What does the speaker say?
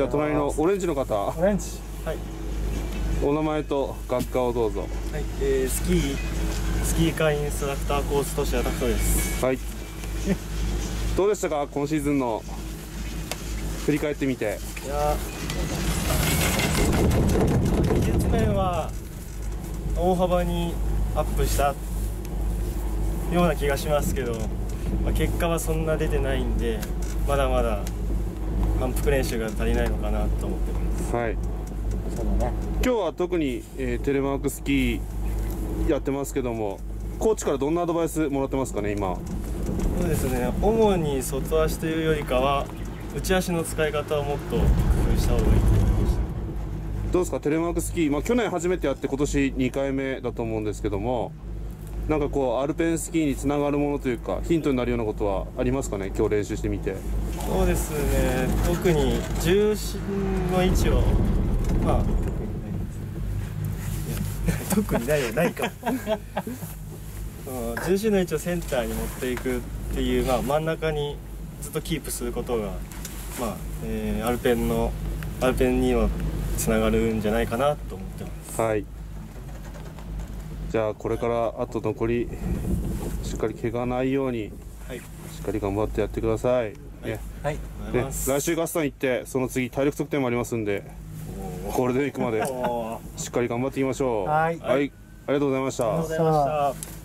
じゃあ隣のオレンジの方。オレンジ。はい。お名前と学科をどうぞ。はい、えー、スキースキー会インストラクターコースとしてタクトです。はい。どうでしたか？今シーズンの振り返ってみて。いや技術面は大幅にアップしたような気がしますけど、まあ、結果はそんな出てないんでまだまだ反復練習が足りないのかなと思ってます。はい。そうだね。今日は特に、えーテレマークスキーやってますけどもコーチからどんなアドバイスもらってますかね今。そうですね。主に外足というよりかは内足の使い方をもっと工夫した方がいいと思いましたどうですかテレマークスキー、まあ、去年初めてやって今年2回目だと思うんですけどもなんかこうアルペンスキーにつながるものというかヒントになるようなことはありますかね？今日練習してみて。そうですね。特に重心の位置をまあ特にない。よないか。う ん重心の位置をセンターに持っていくっていう、まあ、真ん中にずっとキープすることが、まあえーアルペンのアルペンにはつながるんじゃないかなと思ってます。はいじゃあこれからあと残りしっかり怪我ないようにはい。しっかり頑張ってやってください、ね。はい。ねありがとうござい来週合算行ってその次体力測定もありますんでゴールデンウィークまでしっかり頑張っていきましょう。はい。はい、ありがとうございました。ありがとうございました